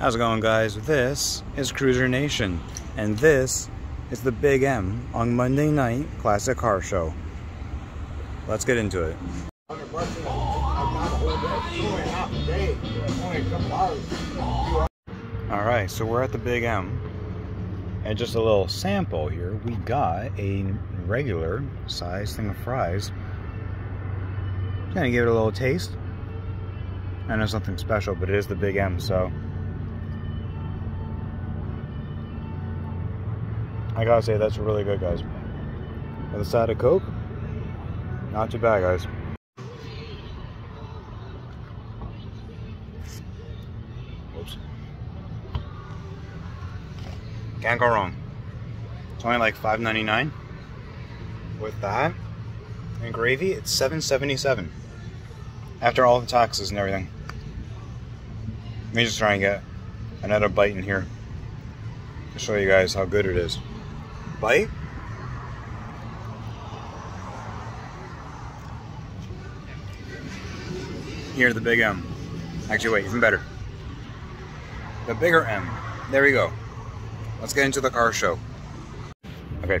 How's it going guys? This is Cruiser Nation and this is the Big M on Monday night Classic Car Show. Let's get into it. Alright, so we're at the Big M and just a little sample here. We got a regular size thing of fries. Gonna give it a little taste. I know something special, but it is the Big M, so I gotta say that's really good, guys. With a side of Coke, not too bad, guys. Oops. Can't go wrong. It's only like $5.99. With that and gravy, it's $7.77. After all the taxes and everything. Let me just try and get another bite in here to show you guys how good it is. Bite. Here, the big M. Actually, wait, even better. The bigger M. There we go. Let's get into the car show. Okay,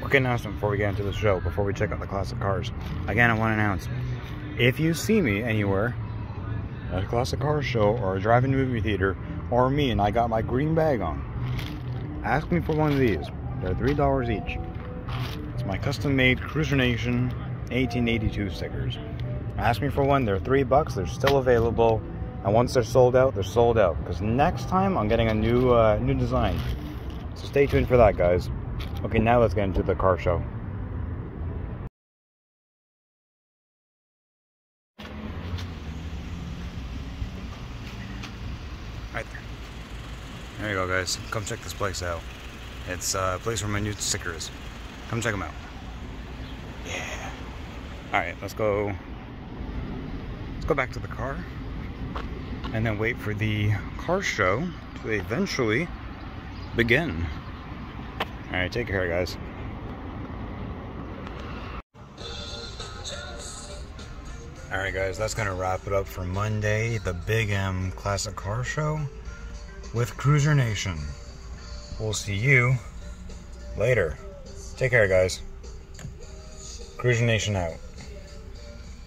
quick announcement before we get into the show, before we check out the classic cars. Again, I want to announce, if you see me anywhere, at a classic car show or a drive-in movie theater, or me and I got my green bag on, ask me for one of these. They're $3 each. It's my custom-made Cruiser Nation 1882 stickers. Ask me for one, they're three bucks, they're still available. And once they're sold out, they're sold out. Because next time I'm getting a new uh, new design. So stay tuned for that, guys. Okay, now let's get into the car show. Right there. There you go, guys. Come check this place out. It's uh, a place where my new sticker is. Come check them out. Yeah. All right, let's go. Let's go back to the car, and then wait for the car show to eventually begin. All right, take care, guys. All right, guys, that's gonna wrap it up for Monday, the Big M Classic Car Show with Cruiser Nation. We'll see you later. Take care, guys. Cruiser Nation out.